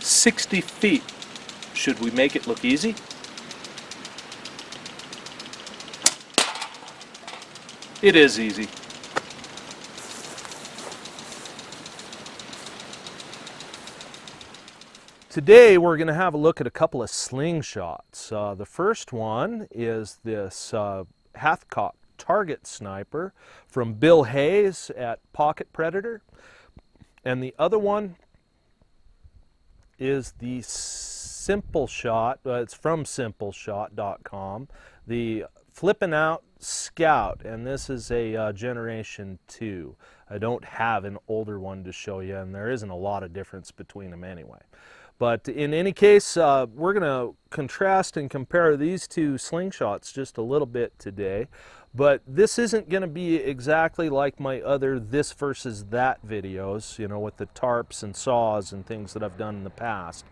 60 feet. Should we make it look easy? It is easy. Today we're going to have a look at a couple of slingshots. Uh, the first one is this uh, Hathcock target sniper from Bill Hayes at Pocket Predator. And the other one is the Simple Shot. Uh, it's from simpleshot.com. The Flippin Out Scout, and this is a uh, Generation 2. I don't have an older one to show you, and there isn't a lot of difference between them anyway. But in any case, uh, we're going to contrast and compare these two slingshots just a little bit today. But this isn't going to be exactly like my other this versus that videos, you know, with the tarps and saws and things that I've done in the past.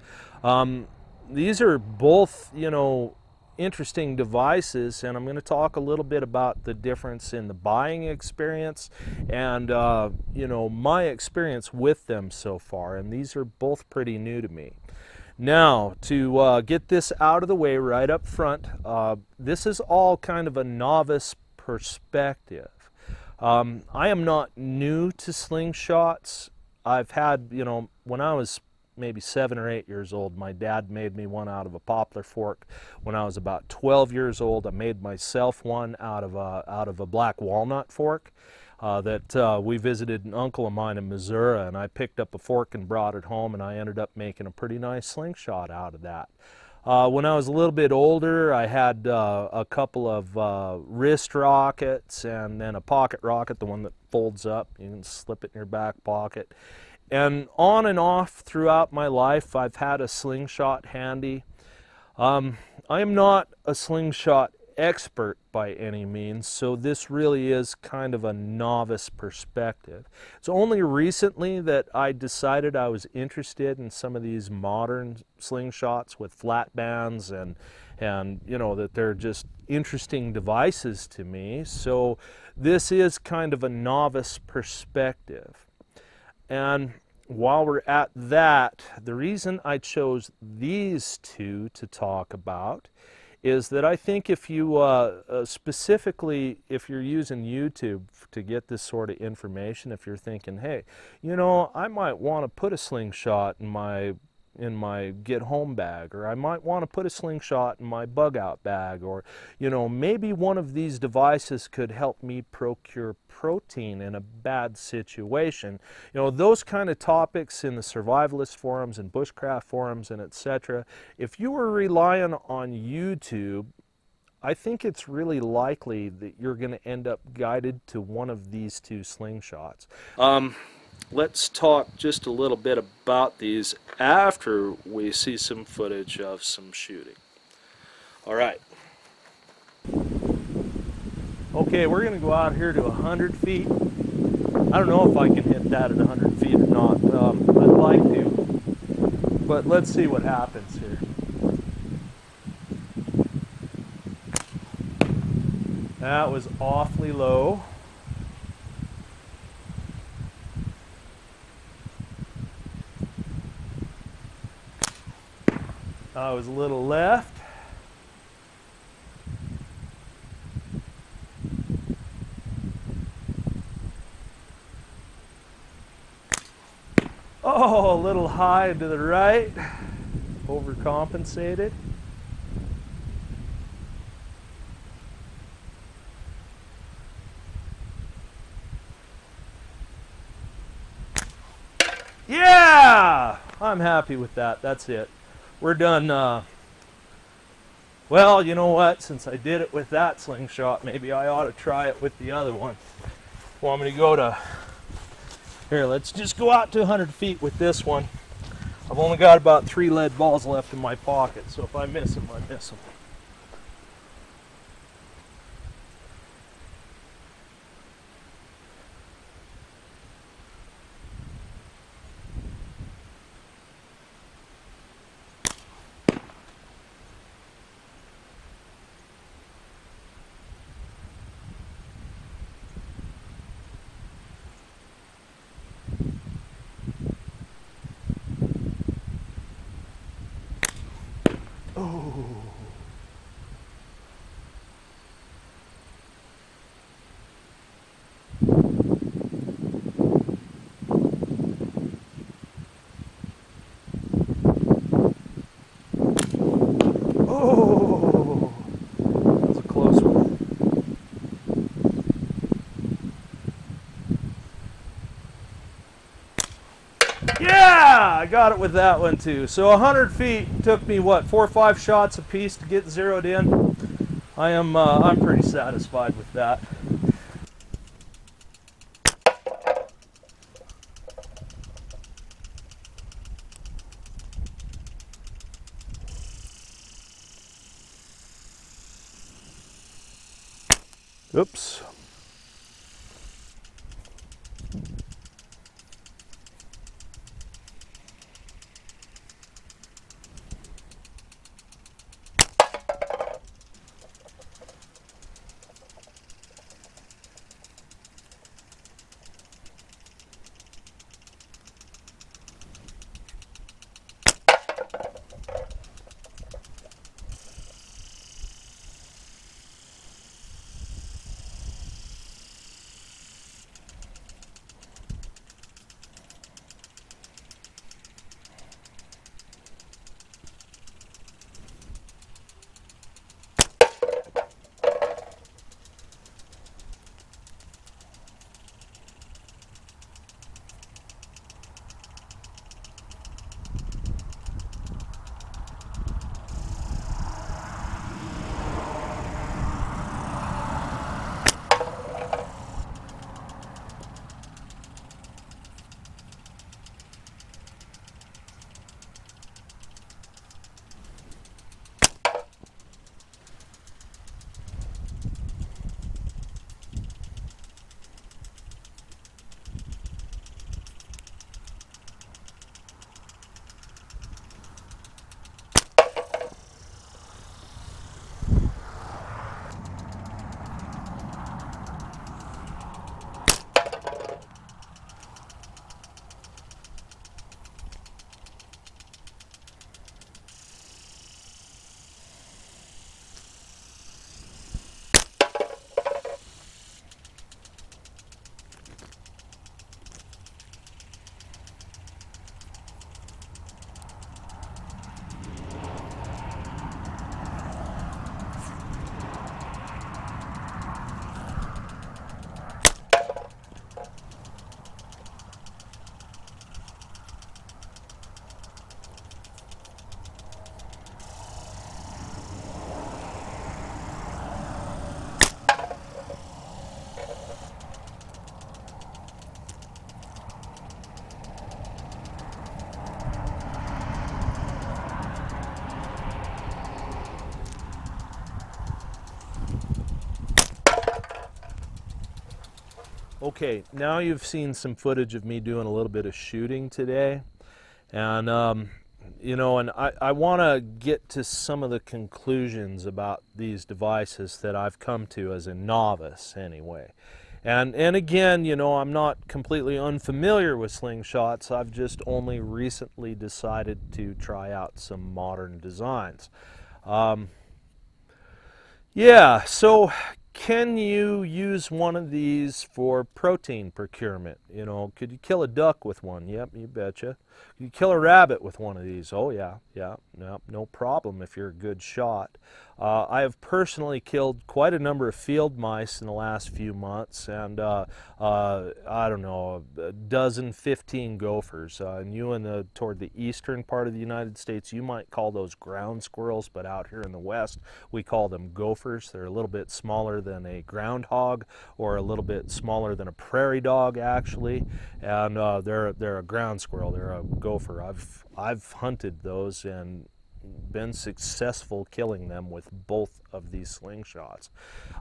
Um, these are both, you know, interesting devices and I'm going to talk a little bit about the difference in the buying experience and uh, you know my experience with them so far and these are both pretty new to me. Now to uh, get this out of the way right up front uh, this is all kind of a novice perspective. Um, I am not new to slingshots. I've had you know when I was maybe seven or eight years old. My dad made me one out of a poplar fork. When I was about 12 years old, I made myself one out of a, out of a black walnut fork. Uh, that uh, we visited an uncle of mine in Missouri, and I picked up a fork and brought it home, and I ended up making a pretty nice slingshot out of that. Uh, when I was a little bit older, I had uh, a couple of uh, wrist rockets and then a pocket rocket, the one that folds up. You can slip it in your back pocket. And on and off throughout my life, I've had a slingshot handy. Um, I am not a slingshot expert by any means, so this really is kind of a novice perspective. It's only recently that I decided I was interested in some of these modern slingshots with flat bands and and you know that they're just interesting devices to me. So this is kind of a novice perspective. And while we're at that, the reason I chose these two to talk about is that I think if you uh, uh, specifically, if you're using YouTube to get this sort of information, if you're thinking, hey, you know, I might want to put a slingshot in my in my get home bag or I might want to put a slingshot in my bug out bag or you know maybe one of these devices could help me procure protein in a bad situation you know those kind of topics in the survivalist forums and bushcraft forums and etc if you were relying on YouTube I think it's really likely that you're going to end up guided to one of these two slingshots. Um, let's talk just a little bit about these after we see some footage of some shooting. All right. Okay, we're going to go out here to 100 feet. I don't know if I can hit that at 100 feet or not. Um, I'd like to, but let's see what happens here. That was awfully low. I was a little left. Oh, a little high to the right, overcompensated. Yeah! I'm happy with that. That's it we're done. Uh, well, you know what? Since I did it with that slingshot, maybe I ought to try it with the other one. Want me to go to... Here, let's just go out to 100 feet with this one. I've only got about three lead balls left in my pocket, so if I miss them, I miss them. Got it with that one too. So 100 feet took me what four or five shots a piece to get zeroed in. I am uh, I'm pretty satisfied with that. Oops. Okay, now you've seen some footage of me doing a little bit of shooting today. And, um, you know, and I, I want to get to some of the conclusions about these devices that I've come to as a novice, anyway. And, and again, you know, I'm not completely unfamiliar with slingshots. I've just only recently decided to try out some modern designs. Um, yeah, so can you use one of these for protein procurement? You know, could you kill a duck with one? Yep, you betcha. You kill a rabbit with one of these? Oh yeah, yeah, no, no problem if you're a good shot. Uh, I have personally killed quite a number of field mice in the last few months, and uh, uh, I don't know, a dozen, 15 gophers. Uh, and you in the toward the eastern part of the United States, you might call those ground squirrels, but out here in the west, we call them gophers. They're a little bit smaller than a groundhog, or a little bit smaller than a prairie dog, actually. And uh, they're they're a ground squirrel. They're a gopher. I've I've hunted those and been successful killing them with both of these slingshots.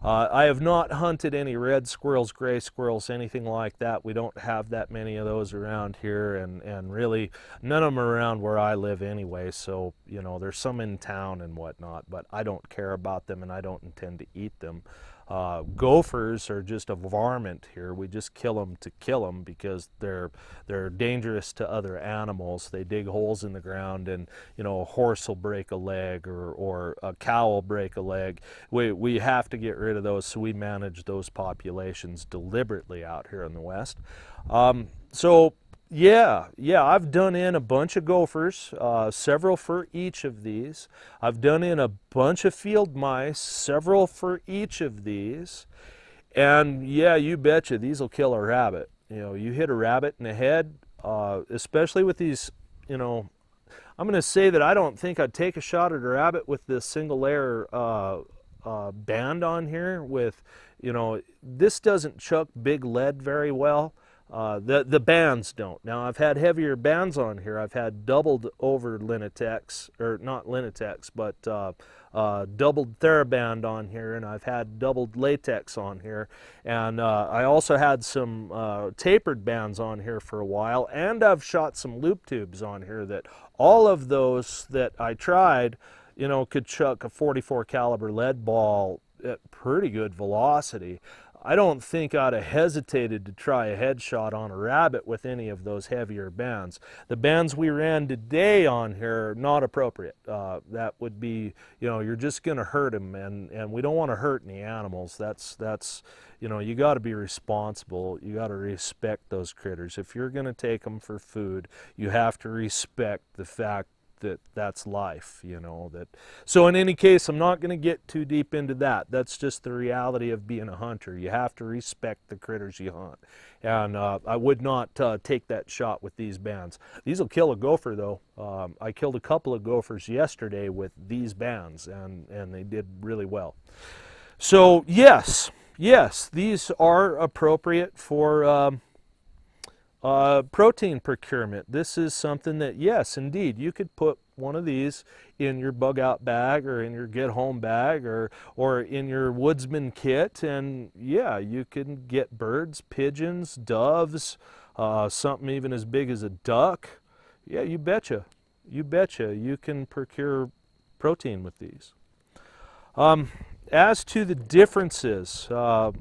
Uh, I have not hunted any red squirrels, gray squirrels, anything like that. We don't have that many of those around here, and, and really none of them around where I live anyway. So, you know, there's some in town and whatnot, but I don't care about them and I don't intend to eat them. Uh, gophers are just a varmint here. We just kill them to kill them because they're they're dangerous to other animals. They dig holes in the ground, and you know a horse will break a leg or or a cow will break a leg. We we have to get rid of those, so we manage those populations deliberately out here in the West. Um, so yeah, yeah, I've done in a bunch of gophers, uh, several for each of these. I've done in a bunch of field mice, several for each of these. And yeah, you betcha, these will kill a rabbit. You know, you hit a rabbit in the head, uh, especially with these, you know, I'm going to say that I don't think I'd take a shot at a rabbit with this single layer uh, uh, band on here with, you know, this doesn't chuck big lead very well. Uh, the the bands don't. Now I've had heavier bands on here. I've had doubled over Linatex, or not Linatex, but uh, uh, doubled TheraBand on here, and I've had doubled latex on here, and uh, I also had some uh, tapered bands on here for a while, and I've shot some loop tubes on here. That all of those that I tried, you know, could chuck a 44 caliber lead ball at pretty good velocity. I don't think I'd have hesitated to try a headshot on a rabbit with any of those heavier bands. The bands we ran today on here are not appropriate. Uh, that would be, you know, you're just going to hurt them, and, and we don't want to hurt any animals. That's, that's you know, you got to be responsible. You got to respect those critters. If you're going to take them for food, you have to respect the fact that that's life you know that so in any case i'm not going to get too deep into that. That's just the reality of being a hunter. You have to respect the critters you hunt. And uh, i would not uh, take that shot with these bands. These will kill a gopher though. Um, i killed a couple of gophers yesterday with these bands and and they did really well. So yes yes these are appropriate for um, uh, protein procurement. This is something that, yes, indeed, you could put one of these in your bug out bag or in your get home bag or, or in your woodsman kit. And yeah, you can get birds, pigeons, doves, uh, something even as big as a duck. Yeah, you betcha. You betcha. You can procure protein with these. Um, as to the differences, uh,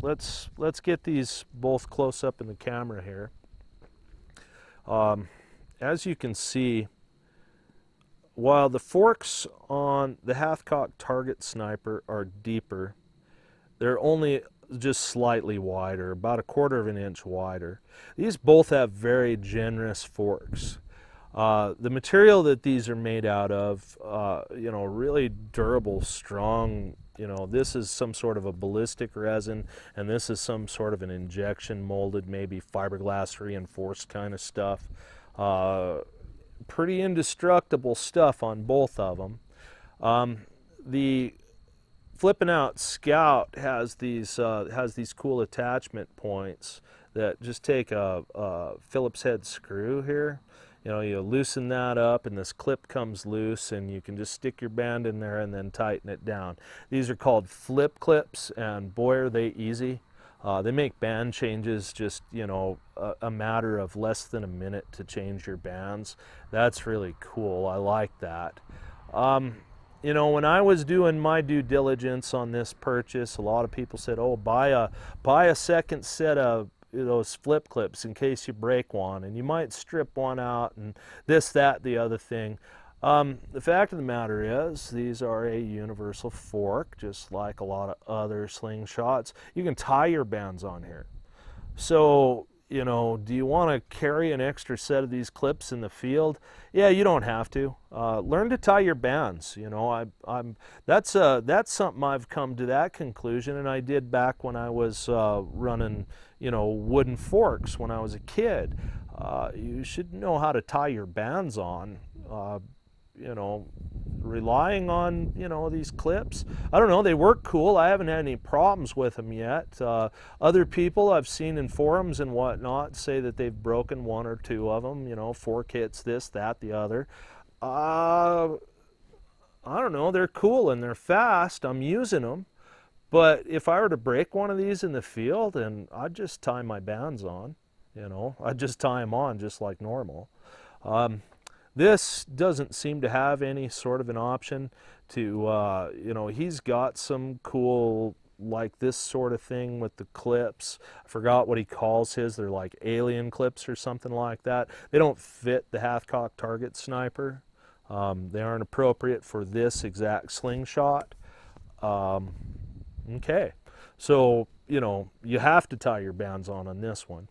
let's let's get these both close up in the camera here. Um, as you can see, while the forks on the Hathcock target sniper are deeper, they're only just slightly wider, about a quarter of an inch wider. These both have very generous forks. Uh, the material that these are made out of, uh, you know, really durable, strong you know, this is some sort of a ballistic resin, and this is some sort of an injection molded, maybe fiberglass reinforced kind of stuff. Uh, pretty indestructible stuff on both of them. Um, the Flippin Out Scout has these uh, has these cool attachment points that just take a, a Phillips head screw here you know, you loosen that up and this clip comes loose and you can just stick your band in there and then tighten it down. These are called flip clips and boy are they easy. Uh, they make band changes just, you know, a, a, matter of less than a minute to change your bands. That's really cool. I like that. Um, you know, when I was doing my due diligence on this purchase, a lot of people said, "Oh, buy a buy a second set of those flip clips in case you break one and you might strip one out and this that the other thing. Um, the fact of the matter is these are a universal fork just like a lot of other slingshots. You can tie your bands on here. So you know, do you want to carry an extra set of these clips in the field? Yeah, you don't have to. Uh, learn to tie your bands. You know, I, am that's uh, that's something I've come to that conclusion, and I did back when I was uh, running, you know, wooden forks when I was a kid. Uh, you should know how to tie your bands on. You know, relying on you know these clips. I don't know. They work cool. I haven't had any problems with them yet. Uh, other people I've seen in forums and whatnot say that they've broken one or two of them. You know, four kits, this, that, the other. Uh, I don't know. They're cool and they're fast. I'm using them. But if I were to break one of these in the field, and I'd just tie my bands on. You know, I'd just tie them on just like normal. Um, this doesn't seem to have any sort of an option to, uh, you know, he's got some cool like this sort of thing with the clips. I forgot what he calls his. They're like alien clips or something like that. They don't fit the Hathcock target sniper. Um, they aren't appropriate for this exact slingshot. Um, okay, so you know you have to tie your bands on on this one.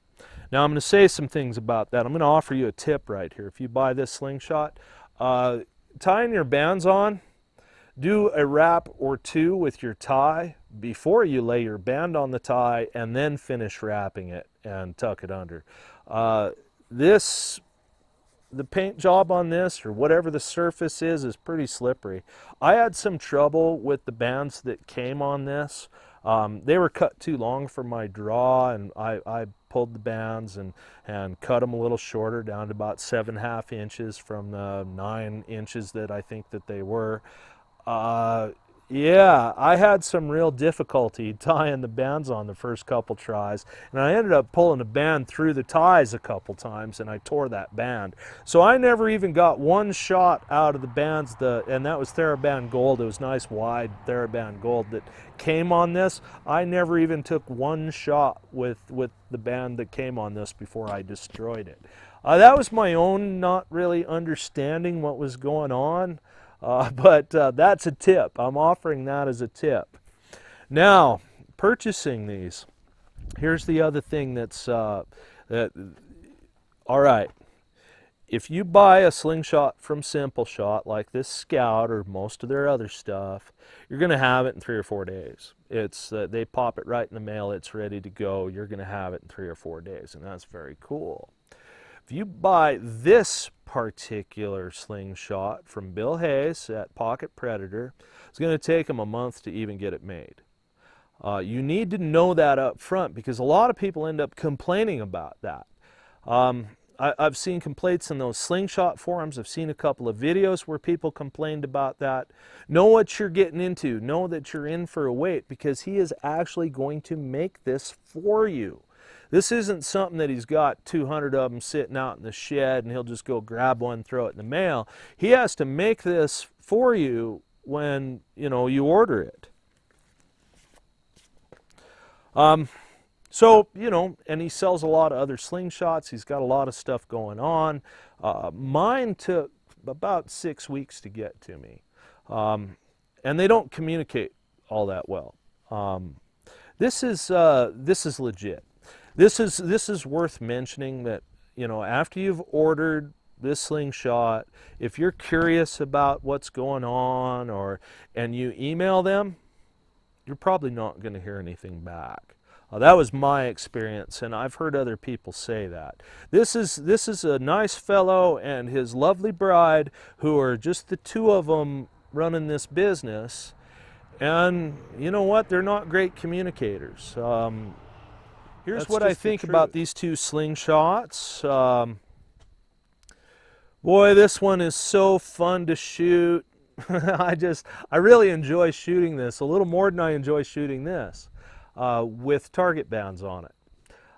Now I'm going to say some things about that. I'm going to offer you a tip right here. If you buy this slingshot, uh, tying your bands on, do a wrap or two with your tie before you lay your band on the tie and then finish wrapping it and tuck it under. Uh, this the paint job on this or whatever the surface is is pretty slippery. I had some trouble with the bands that came on this. Um, they were cut too long for my draw and I, I pulled the bands and, and cut them a little shorter down to about seven and a half inches from the nine inches that I think that they were. Uh, yeah, I had some real difficulty tying the bands on the first couple tries, and I ended up pulling the band through the ties a couple times, and I tore that band. So I never even got one shot out of the bands, the and that was TheraBand Gold. It was nice wide TheraBand Gold that came on this. I never even took one shot with with the band that came on this before I destroyed it. Uh, that was my own not really understanding what was going on. Uh, but uh, that's a tip. I'm offering that as a tip. Now, purchasing these. Here's the other thing that's uh, that. All right, if you buy a slingshot from Simple Shot like this Scout or most of their other stuff, you're going to have it in three or four days. It's uh, they pop it right in the mail. It's ready to go. You're going to have it in three or four days, and that's very cool. If you buy this particular slingshot from Bill Hayes at Pocket Predator, it's going to take him a month to even get it made. Uh, you need to know that up front because a lot of people end up complaining about that. Um, I, have seen complaints in those slingshot forums. I've seen a couple of videos where people complained about that. Know what you're getting into. Know that you're in for a wait because he is actually going to make this for you. This isn't something that he's got 200 of them sitting out in the shed and he'll just go grab one, throw it in the mail. He has to make this for you when, you know, you order it. Um, so, you know, and he sells a lot of other slingshots. He's got a lot of stuff going on. Uh, mine took about six weeks to get to me. Um, and they don't communicate all that well. Um, this is uh, this is legit. This is this is worth mentioning that you know after you've ordered this slingshot, if you're curious about what's going on or and you email them, you're probably not going to hear anything back. Uh, that was my experience, and I've heard other people say that. This is this is a nice fellow and his lovely bride, who are just the two of them running this business. And you know what? They're not great communicators. Um, Here's That's what I think about these two slingshots. Um, boy, this one is so fun to shoot. I just, I really enjoy shooting this a little more than I enjoy shooting this uh, with target bands on it.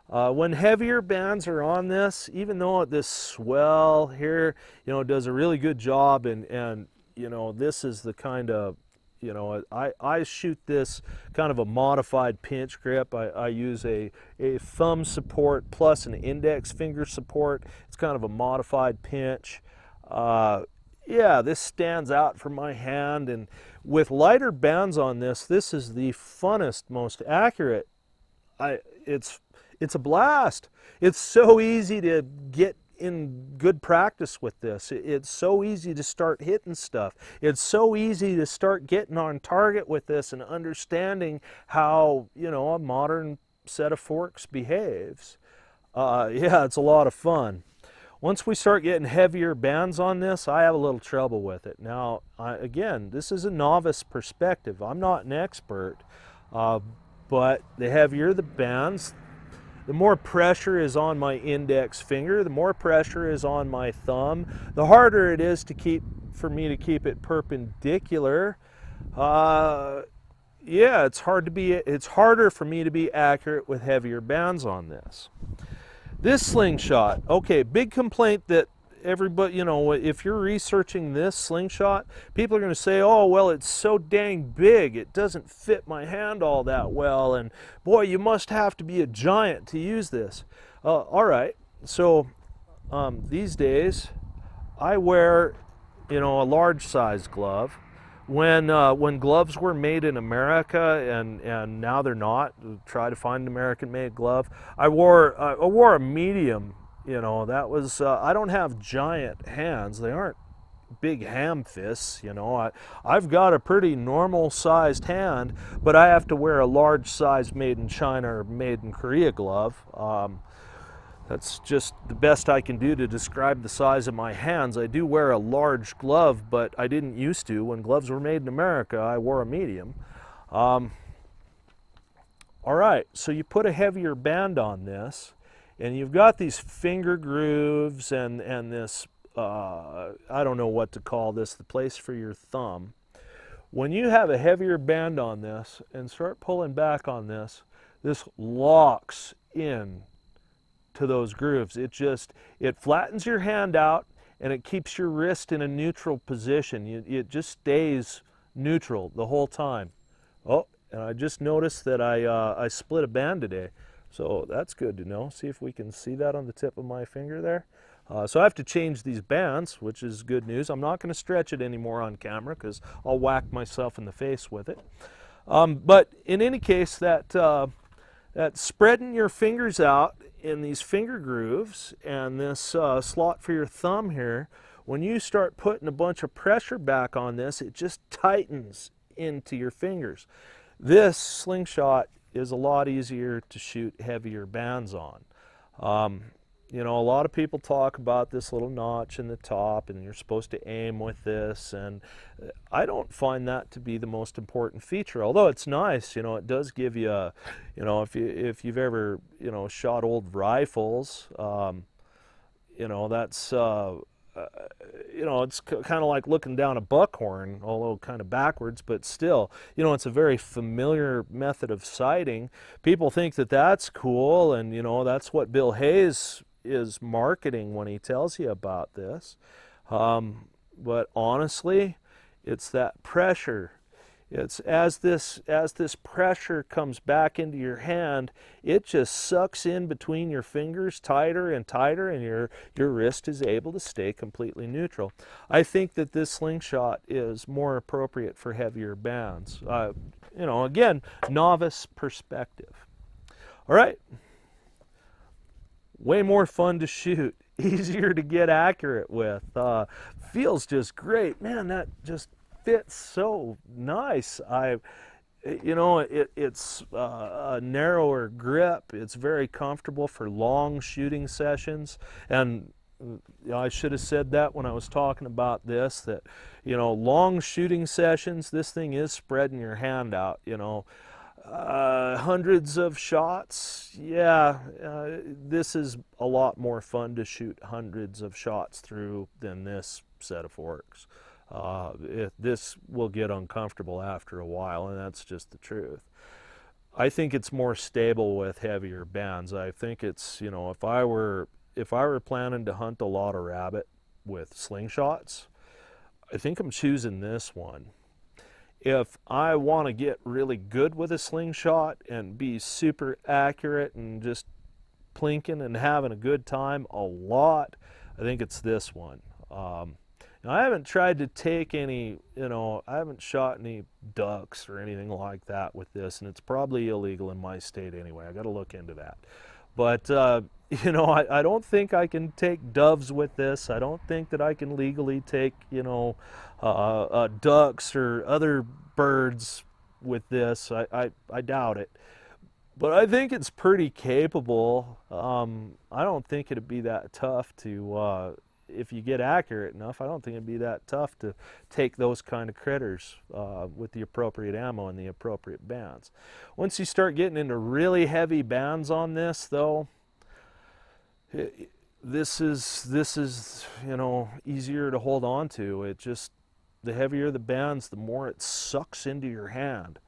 Uh, when heavier bands are on this, even though this swell here, you know, does a really good job and, and you know, this is the kind of you know, I, I shoot this kind of a modified pinch grip. I, I use a, a thumb support plus an index finger support. It's kind of a modified pinch. Uh, yeah, this stands out for my hand. And with lighter bands on this, this is the funnest, most accurate. I, it's, it's a blast. It's so easy to get in good practice with this. It's so easy to start hitting stuff. It's so easy to start getting on target with this and understanding how, you know, a modern set of forks behaves. Uh, yeah, it's a lot of fun. Once we start getting heavier bands on this, I have a little trouble with it. Now, I, again, this is a novice perspective. I'm not an expert, uh, but the heavier the bands, the more pressure is on my index finger, the more pressure is on my thumb, the harder it is to keep for me to keep it perpendicular. Uh, yeah, it's hard to be it's harder for me to be accurate with heavier bands on this. This slingshot, okay, big complaint that everybody, you know, if you're researching this slingshot, people are going to say, oh, well, it's so dang big, it doesn't fit my hand all that well, and boy, you must have to be a giant to use this. Uh, all right, so um, these days, I wear, you know, a large size glove. When, uh, when gloves were made in America and, and now they're not, try to find an American made glove, I wore, uh, I wore a medium you know, that was, uh, I don't have giant hands. They aren't big ham fists, you know. I, I've got a pretty normal sized hand, but I have to wear a large size made in China or made in Korea glove. Um, that's just the best I can do to describe the size of my hands. I do wear a large glove, but I didn't used to. When gloves were made in America, I wore a medium. Um, all right, so you put a heavier band on this, and you've got these finger grooves and, and this, uh, I don't know what to call this, the place for your thumb. When you have a heavier band on this and start pulling back on this, this locks in to those grooves. It just, it flattens your hand out and it keeps your wrist in a neutral position. You, it just stays neutral the whole time. Oh, and I just noticed that I, uh, I split a band today. So that's good to know. See if we can see that on the tip of my finger there. Uh, so I have to change these bands, which is good news. I'm not going to stretch it anymore on camera because I'll whack myself in the face with it. Um, but in any case, that, uh, that spreading your fingers out in these finger grooves and this uh, slot for your thumb here, when you start putting a bunch of pressure back on this, it just tightens into your fingers. This slingshot is a lot easier to shoot heavier bands on. Um, you know, a lot of people talk about this little notch in the top and you're supposed to aim with this and I don't find that to be the most important feature although it's nice you know it does give you a you know if you if you've ever you know shot old rifles um, you know that's uh, uh, you know, it's kind of like looking down a buckhorn, although kind of backwards, but still, you know, it's a very familiar method of sighting. People think that that's cool, and, you know, that's what Bill Hayes is marketing when he tells you about this. Um, but honestly, it's that pressure. It's as this as this pressure comes back into your hand, it just sucks in between your fingers tighter and tighter, and your your wrist is able to stay completely neutral. I think that this slingshot is more appropriate for heavier bands. Uh, you know, again, novice perspective. All right way more fun to shoot, easier to get accurate with. Uh, feels just great, man. That just fits so nice. I, you know, it, it's uh, a narrower grip. It's very comfortable for long shooting sessions, and you know, I should have said that when I was talking about this. That you know, long shooting sessions. This thing is spreading your hand out. You know. Uh, hundreds of shots. Yeah, uh, this is a lot more fun to shoot hundreds of shots through than this set of forks. Uh, it, this will get uncomfortable after a while, and that's just the truth. I think it's more stable with heavier bands. I think it's you know if I were if I were planning to hunt a lot of rabbit with slingshots, I think I'm choosing this one if I want to get really good with a slingshot and be super accurate and just plinking and having a good time a lot, I think it's this one. Um, I haven't tried to take any, you know, I haven't shot any ducks or anything like that with this, and it's probably illegal in my state anyway. I got to look into that. But uh, you know, I, I don't think I can take doves with this. I don't think that I can legally take, you know, uh, uh, ducks or other birds with this. I, I, I, doubt it. But I think it's pretty capable. Um, I don't think it'd be that tough to, uh, if you get accurate enough, I don't think it'd be that tough to take those kind of critters uh, with the appropriate ammo and the appropriate bands. Once you start getting into really heavy bands on this, though, this is this is you know easier to hold on to. It just the heavier the bands, the more it sucks into your hand.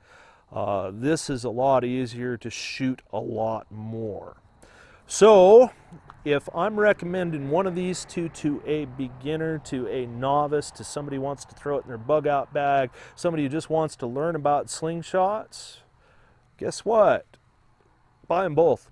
Uh, this is a lot easier to shoot a lot more. So, if I'm recommending one of these two to a beginner, to a novice, to somebody who wants to throw it in their bug out bag, somebody who just wants to learn about slingshots, guess what? Buy them both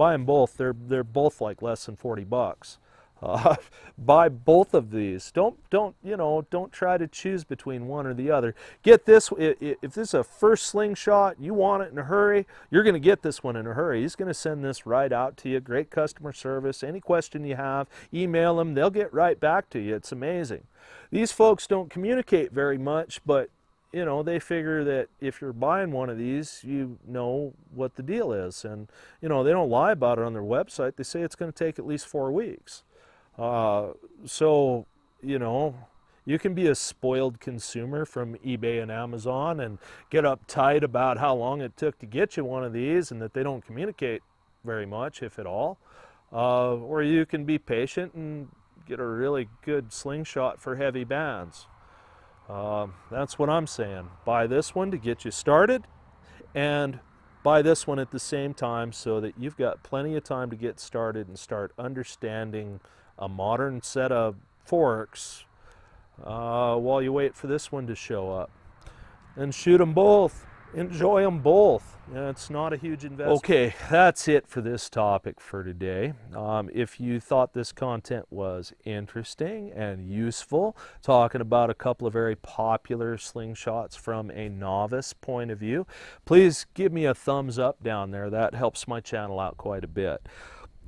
buy them both. They're they're both like less than 40 bucks. Uh, buy both of these. Don't don't you know? Don't try to choose between one or the other. Get this. If this is a first slingshot, you want it in a hurry. You're going to get this one in a hurry. He's going to send this right out to you. Great customer service. Any question you have, email them. They'll get right back to you. It's amazing. These folks don't communicate very much, but you know, they figure that if you're buying one of these, you know what the deal is. And, you know, they don't lie about it on their website. They say it's going to take at least four weeks. Uh, so, you know, you can be a spoiled consumer from eBay and Amazon and get uptight about how long it took to get you one of these and that they don't communicate very much, if at all. Uh, or you can be patient and get a really good slingshot for heavy bands. Uh, that's what I'm saying. Buy this one to get you started and buy this one at the same time so that you've got plenty of time to get started and start understanding a modern set of forks uh, while you wait for this one to show up. And shoot them both enjoy them both. Yeah, it's not a huge investment. Okay, that's it for this topic for today. Um, if you thought this content was interesting and useful, talking about a couple of very popular slingshots from a novice point of view, please give me a thumbs up down there. That helps my channel out quite a bit.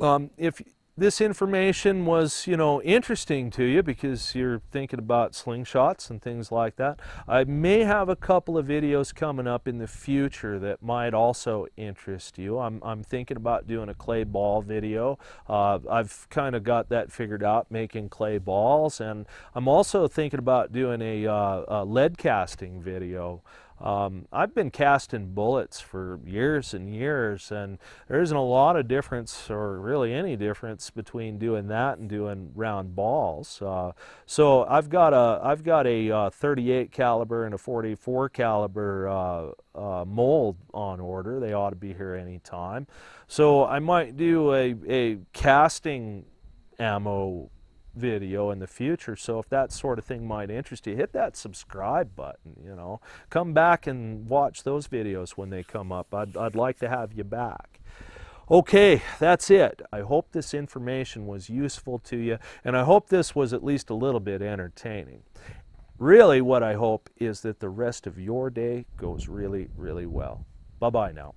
Um, if this information was, you know, interesting to you because you're thinking about slingshots and things like that, I may have a couple of videos coming up in the future that might also interest you. I'm, I'm thinking about doing a clay ball video. Uh, I've kind of got that figured out, making clay balls, and I'm also thinking about doing a, uh, a lead casting video. Um, I've been casting bullets for years and years, and there isn't a lot of difference, or really any difference, between doing that and doing round balls. Uh, so I've got a I've got a uh, 38 caliber and a 44 caliber uh, uh, mold on order. They ought to be here any time. So I might do a a casting ammo video in the future. So if that sort of thing might interest you, hit that subscribe button, you know. Come back and watch those videos when they come up. I'd, I'd like to have you back. Okay, that's it. I hope this information was useful to you, and I hope this was at least a little bit entertaining. Really, what I hope is that the rest of your day goes really, really well. Bye-bye now.